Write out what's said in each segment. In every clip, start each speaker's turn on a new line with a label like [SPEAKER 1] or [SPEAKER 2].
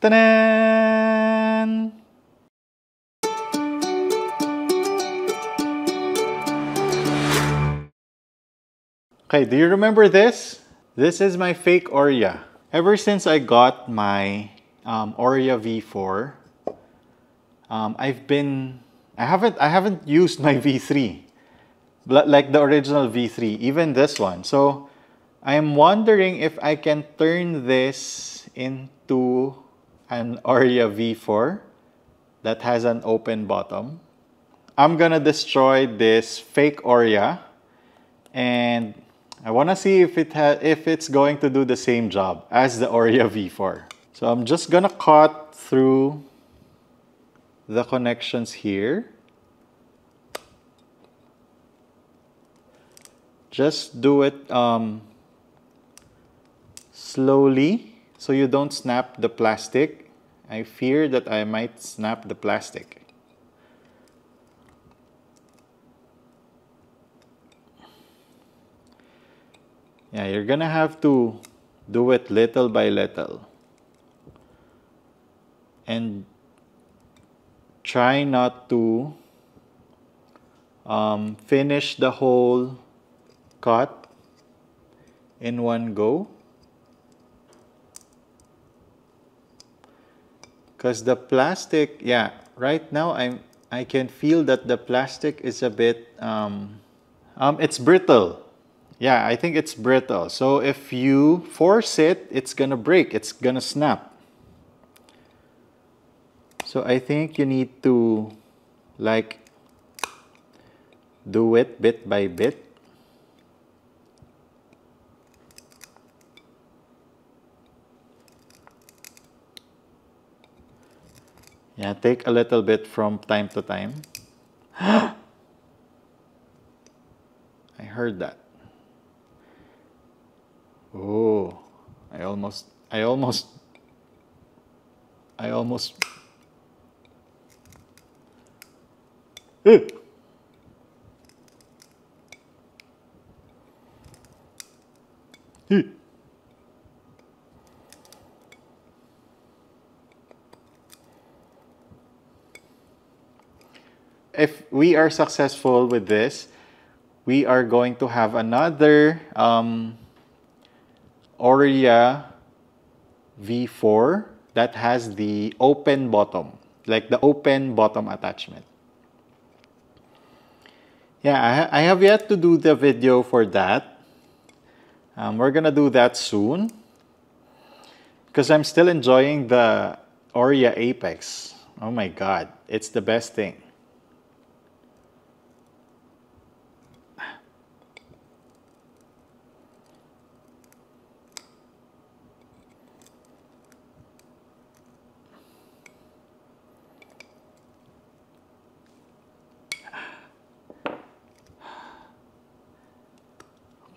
[SPEAKER 1] Ta-da! Okay, do you remember this? This is my fake Orea. Ever since I got my um, Orea V4, um, I've been I haven't I haven't used my V3 like the original V3, even this one. So I am wondering if I can turn this into an Orea V4 that has an open bottom. I'm gonna destroy this fake Orea and I wanna see if it if it's going to do the same job as the Orea V4. So I'm just gonna cut through the connections here. Just do it um, slowly so you don't snap the plastic. I fear that I might snap the plastic. Yeah, you're gonna have to do it little by little. And try not to um, finish the whole cut in one go. Because the plastic, yeah, right now I'm, I can feel that the plastic is a bit, um, um, it's brittle. Yeah, I think it's brittle. So if you force it, it's gonna break, it's gonna snap. So I think you need to like do it bit by bit. Yeah, take a little bit from time to time. I heard that. Oh, I almost, I almost, I almost. if we are successful with this, we are going to have another um, Orea V4 that has the open bottom, like the open bottom attachment. Yeah, I, I have yet to do the video for that. Um, we're gonna do that soon because I'm still enjoying the Orea Apex. Oh my God, it's the best thing.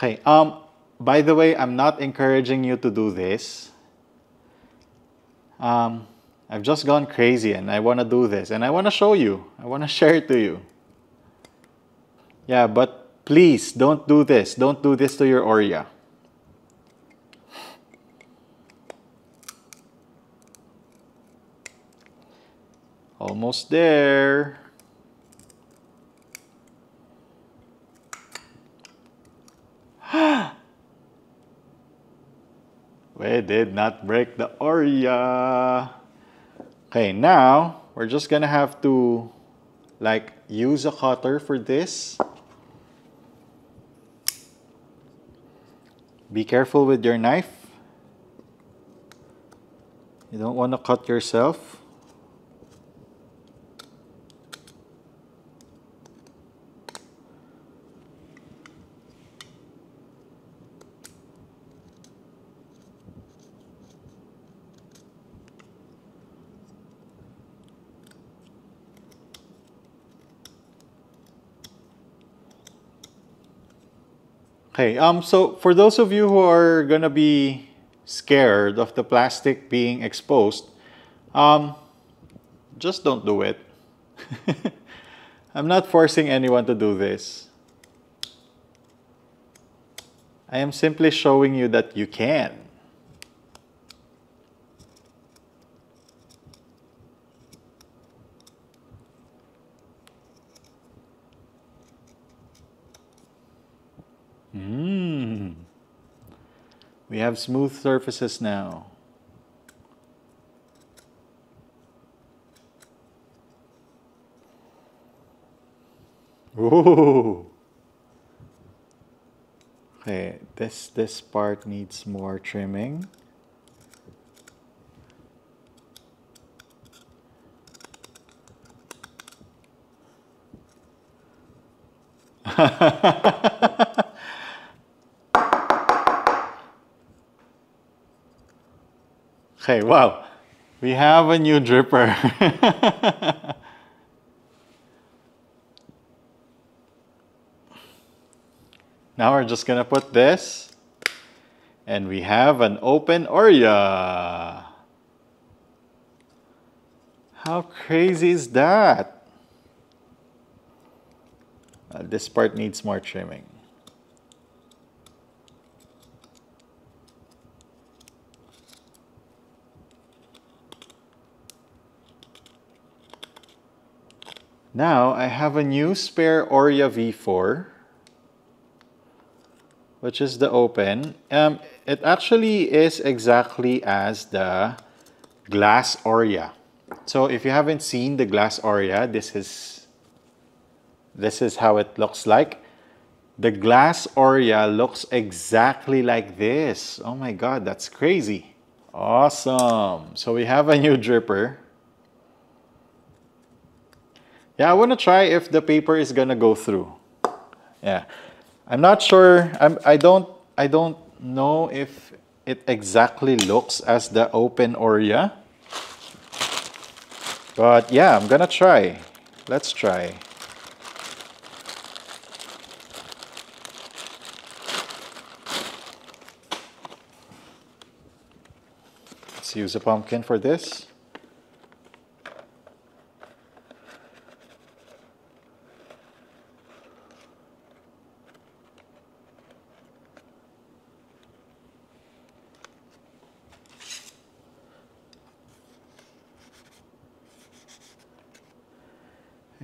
[SPEAKER 1] Okay, um, by the way, I'm not encouraging you to do this. Um, I've just gone crazy and I want to do this and I want to show you. I want to share it to you. Yeah, but please don't do this. Don't do this to your Orea. Almost there. Did not break the Orea. Okay, now we're just gonna have to like use a cutter for this. Be careful with your knife. You don't want to cut yourself. Okay, um, so for those of you who are gonna be scared of the plastic being exposed, um, just don't do it. I'm not forcing anyone to do this. I am simply showing you that you can. We have smooth surfaces now. Ooh. Okay, this this part needs more trimming. okay, wow. We have a new dripper. Now we're just gonna put this and we have an open Orea. How crazy is that? Uh, this part needs more trimming. Now I have a new spare Orea V4 which is the open. Um, it actually is exactly as the glass Orea. So if you haven't seen the glass Orea, this is this is how it looks like. The glass Orea looks exactly like this. Oh my god, that's crazy. Awesome. So we have a new dripper. Yeah, I want to try if the paper is gonna go through. Yeah. I'm not sure. I'm, I don't. I don't know if it exactly looks as the open Orea. But yeah, I'm gonna try. Let's try. Let's use a pumpkin for this.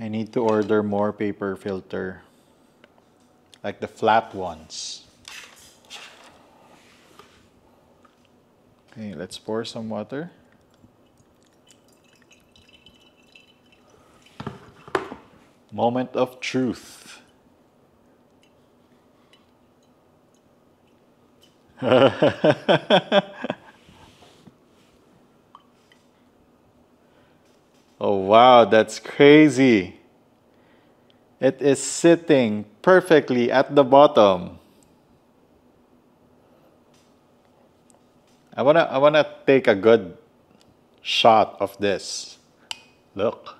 [SPEAKER 1] I need to order more paper filter, like the flat ones. Okay, let's pour some water. Moment of truth. wow, that's crazy. It is sitting perfectly at the bottom. I wanna, I wanna take a good shot of this. Look.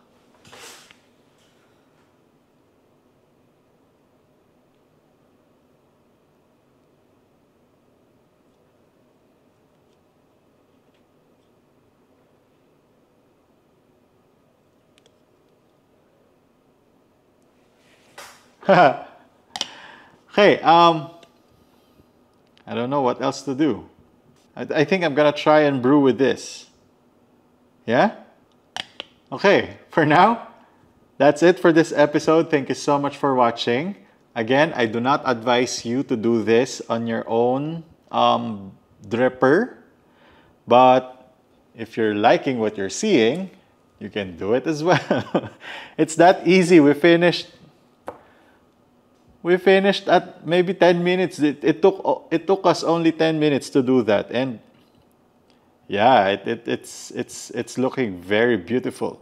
[SPEAKER 1] hey, um, I don't know what else to do. I, I think I'm gonna try and brew with this. Yeah? Okay, for now, that's it for this episode. Thank you so much for watching. Again, I do not advise you to do this on your own um, dripper, but if you're liking what you're seeing, you can do it as well. it's that easy. We finished we finished at maybe 10 minutes. It, it, took it took us only 10 minutes to do that, and yeah, it, it, it's it's it's looking very beautiful.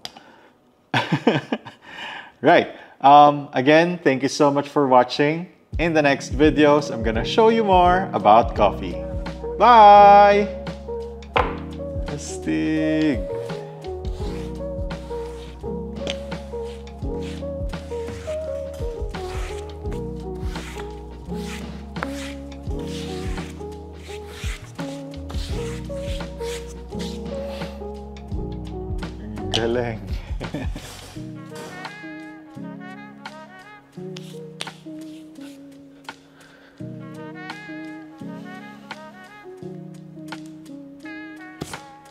[SPEAKER 1] right. Um, again, thank you so much for watching. In the next videos, I'm gonna show you more about coffee. Bye! Astig! Galing.